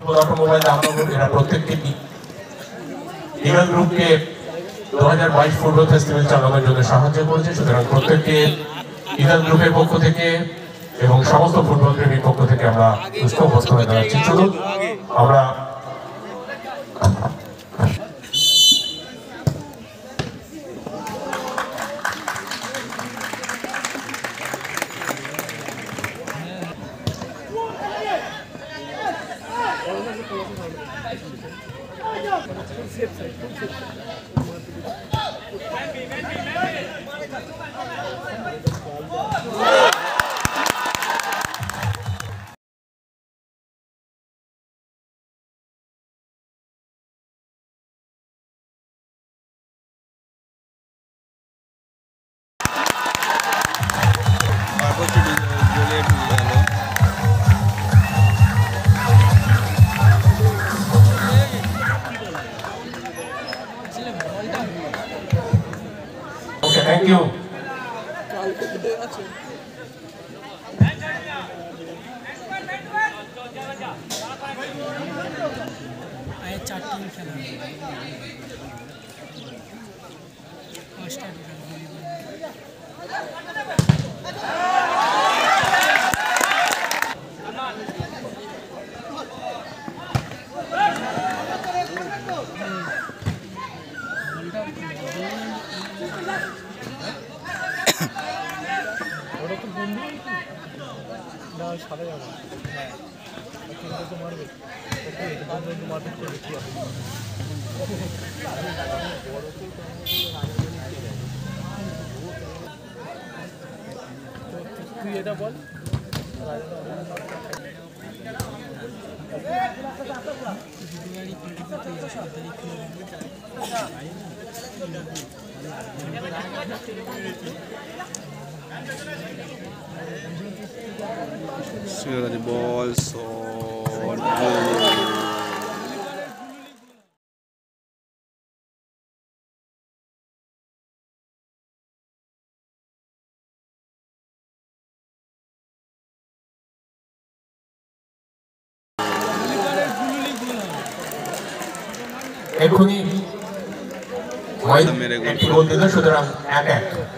Automobile আমনগর এরা বাইশ football festival চালানোর জন্য সাহায্য করেছে সুতরাং প্রত্যেককে ইগল গ্রুপের পক্ষ থেকে এবং সমস্ত ফুটবল প্রেমীর পক্ষ থেকে আমরা পুষ্পবস্ত হয়ে দাঁড়াচ্ছি আমরা তারপর 대통령 ফেব্রুয়ারি টোয়েন্টি থেকে সাত তারিখ করে শুয়ে গেছে বল শট এক্ষুনি ওয়াইড মেরে গোল একটি গোল দিল সুতরাং এক এক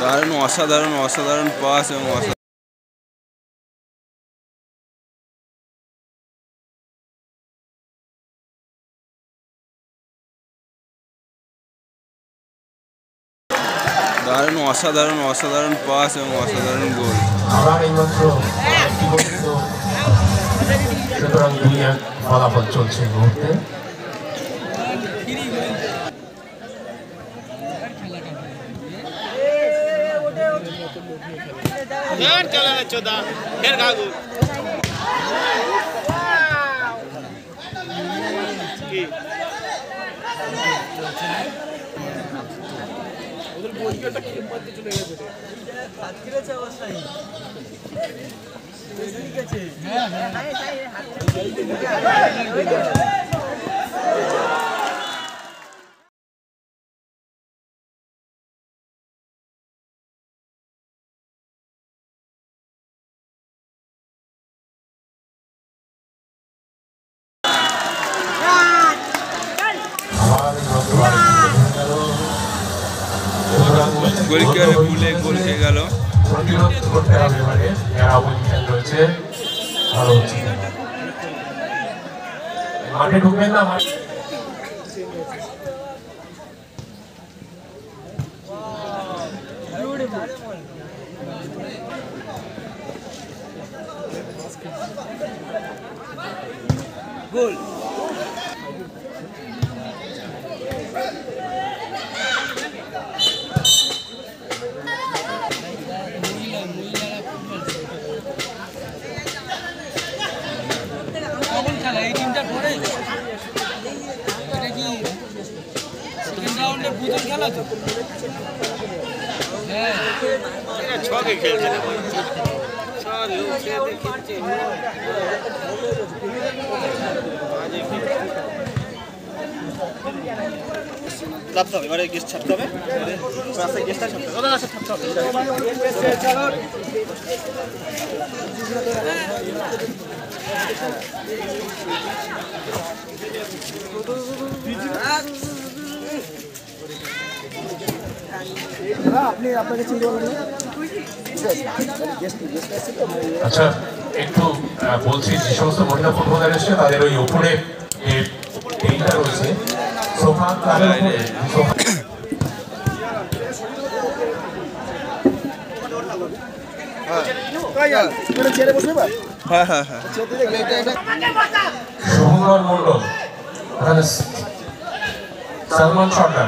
দারুণ অসাধারণ অসাধারণ পাস এবং অসাধারণ দারুণ অসাধারণ অসাধারণ পাস এবং অসাধারণ গোল আবার এই মাত্র একটি গোল দিল সুতরাং দুই এক ফলাফল চলছে এই মুহূর্তে ফের চলে গেল চোদা ফের ঘাগু ওদের বইটা খেয়ে মারতে চলে গেছে হাত কিরেছে অবস্থায় ঠিক আছে হ্যাঁ হ্যাঁ। গোলকিপারে ভুলে গোল খেয়ে গেল। প্রতিরোধ করতে হবে যারা রয়েছে ভালো না। মাঠে ঢুকবেন না মাঠে গোল। রাউন্ডের প্রথম খেলা তো? হ্যাঁ ছাপতে হবে এবারে গেস্ট ছাপতে হবে। রাস্তায় গেস্টটা ছাপতে হবে। দাদা ছাপতে হবে? আপনি আপনাকে চিনতে পারবেন আচ্ছা একটু বলছি যে সমস্ত মহিলা ফুটবলার এসছে তাদের ওই উপরে টেবিলটা রয়েছে সোফা তার হ্যাঁ হ্যাঁ। হ্যাঁ শুভঙ্কর মন্ডল সালমান সরকার।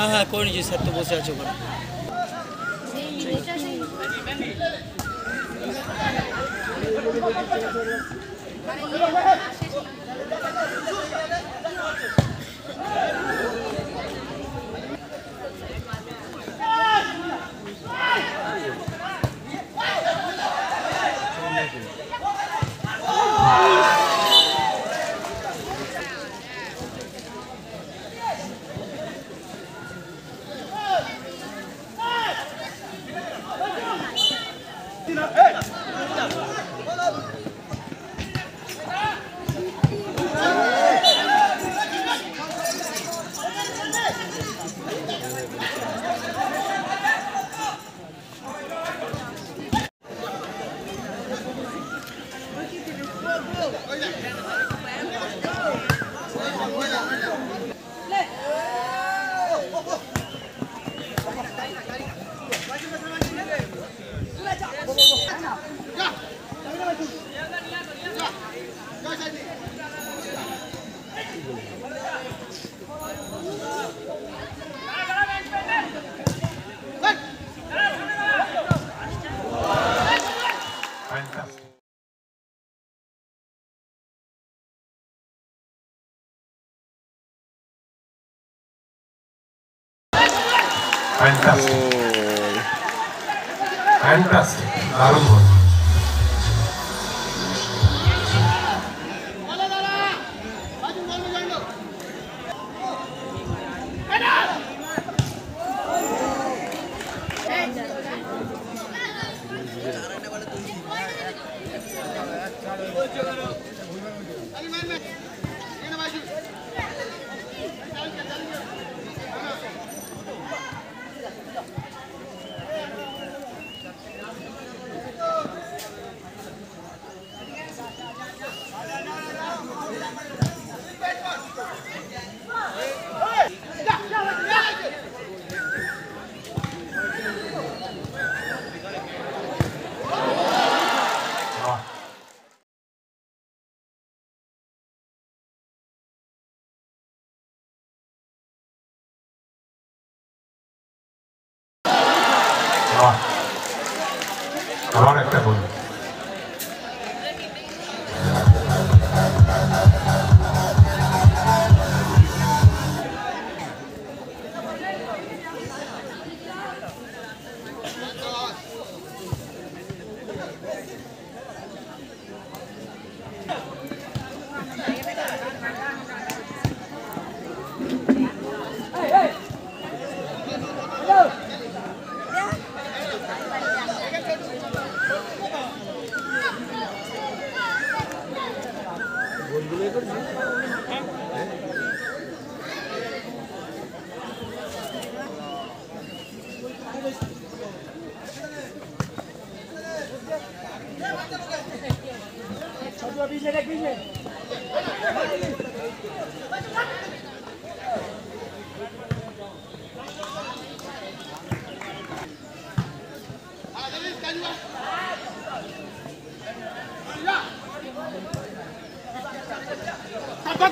हाँ हाँ कोई नहीं जी सर तो बहुत अच्छा बना Oh! ほら! por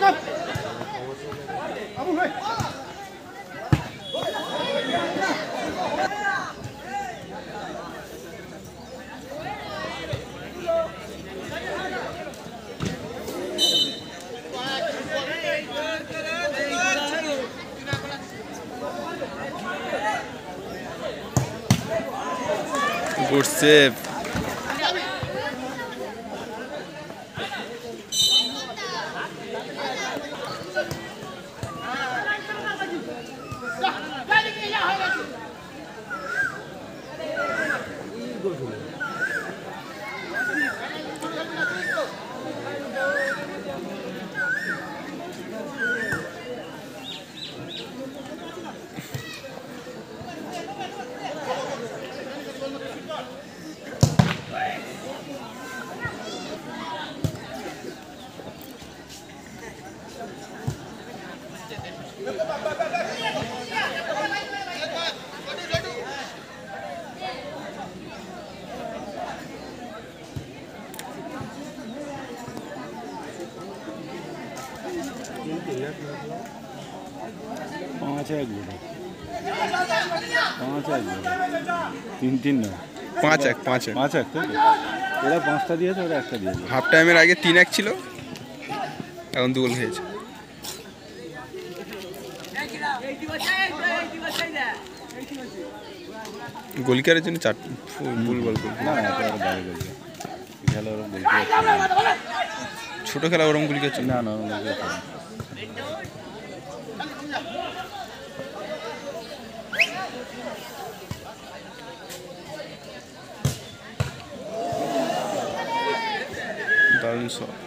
go. তিন তিন নয় পাঁচ এক পাঁচ এক। পাঁচ এক? এরা পাঁচটা দিয়েছে ওরা একটা দিয়েছে। হাফ টাইমের আগে তিন এক ছিল এখন দু গোল হয়েছে। গোলকিয়ারের জন্য চার ভুল বল গোল। ওরা ওরা। ছোট খেলা ওরম ছিল না না। Alonso.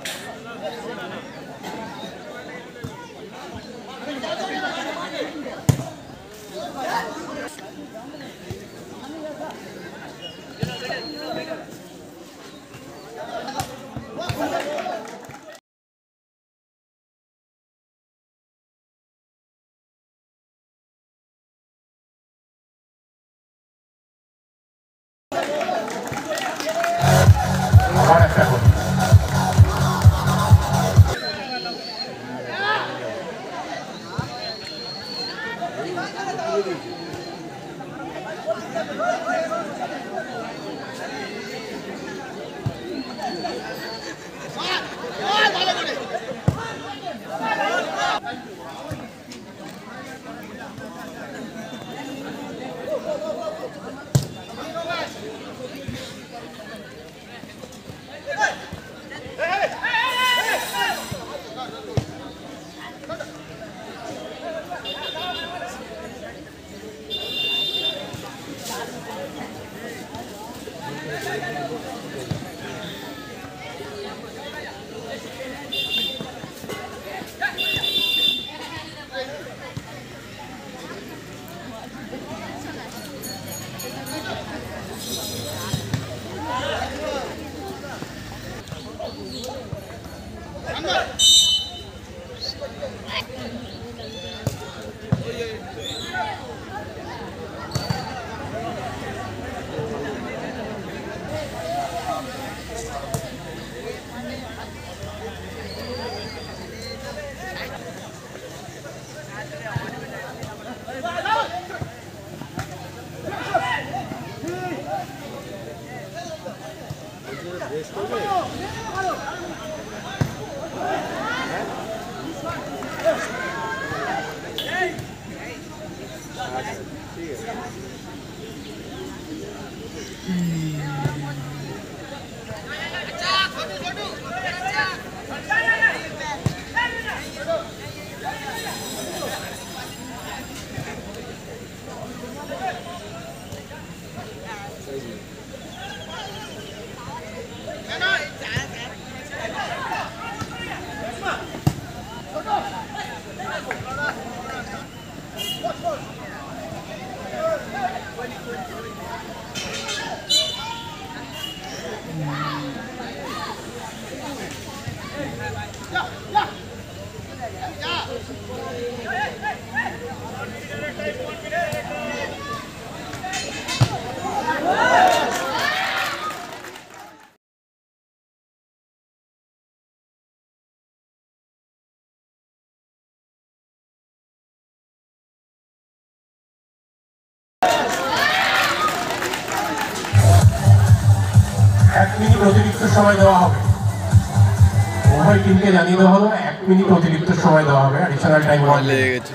Okay. মিনিট অতিরিক্ত সময় দেওয়া হবে। উভয় টিমকে জানিয়ে দেওয়া হলো এক মিনিট অতিরিক্ত সময় দেওয়া হবে। অ্যাডিশনাল টাইম লেগে গেছে।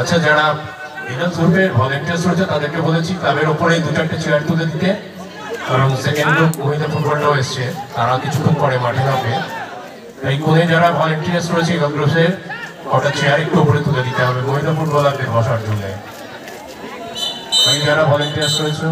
আচ্ছা যারা ইনাস গ্রুপের ভলেন্টিয়ার্স রয়েছে তাদেরকে বলেছি, ক্লাবের ওপরে দুটো একটা চেয়ার তুলে দিতে। কারণ সেকেন্ড গ্রুপ মহিলা ফুটবলটাও এসছে, তারা কিছুক্ষণ পরে মাঠে নামবে। এই কোণে যারা ভলেন্টিয়ার্স রয়েছে কংগ্রেসের ওটা চেয়ার একটু উপরে তুলে দিতে হবে, মহিলা ফুটবলারদের বসার জন্য। যারা ভলেন্টিয়ার্স রয়েছে